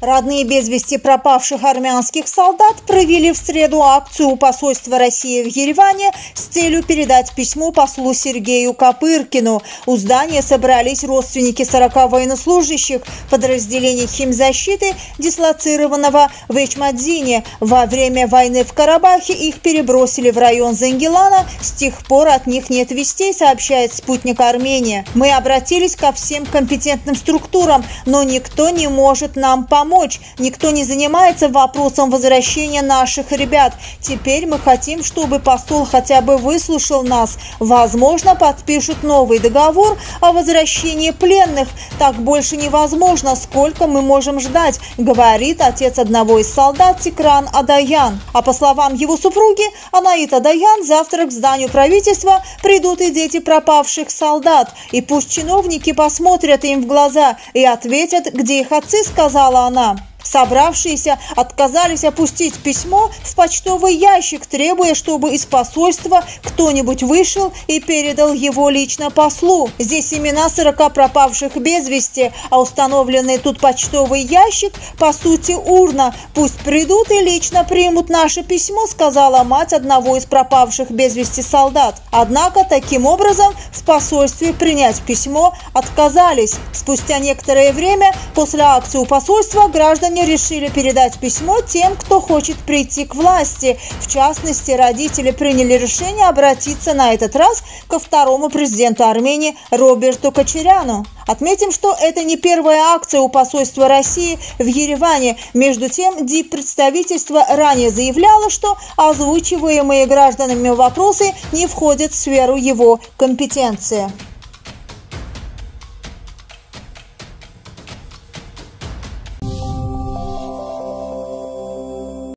Родные без вести пропавших армянских солдат провели в среду акцию у посольства России в Ереване с целью передать письмо послу Сергею Копыркину. У здания собрались родственники 40 военнослужащих подразделений химзащиты, дислоцированного в Эчмадзине. Во время войны в Карабахе их перебросили в район Зангелана. С тех пор от них нет вестей, сообщает спутник Армения. Мы обратились ко всем компетентным структурам, но никто не может нам помочь помочь. Никто не занимается вопросом возвращения наших ребят. Теперь мы хотим, чтобы посол хотя бы выслушал нас. Возможно, подпишут новый договор о возвращении пленных. Так больше невозможно. Сколько мы можем ждать, говорит отец одного из солдат Тикран Адаян. А по словам его супруги, Анаит Адаян, завтра к зданию правительства придут и дети пропавших солдат. И пусть чиновники посмотрят им в глаза и ответят, где их отцы, сказала она. Она Собравшиеся отказались опустить письмо в почтовый ящик, требуя, чтобы из посольства кто-нибудь вышел и передал его лично послу. Здесь имена 40 пропавших без вести, а установленный тут почтовый ящик, по сути, урна. Пусть придут и лично примут наше письмо, сказала мать одного из пропавших без вести солдат. Однако, таким образом, в посольстве принять письмо отказались. Спустя некоторое время после акции у посольства граждане граждане решили передать письмо тем, кто хочет прийти к власти. В частности, родители приняли решение обратиться на этот раз ко второму президенту Армении Роберту Кочеряну. Отметим, что это не первая акция у посольства России в Ереване. Между тем, диппредставительство ранее заявляло, что озвучиваемые гражданами вопросы не входят в сферу его компетенции.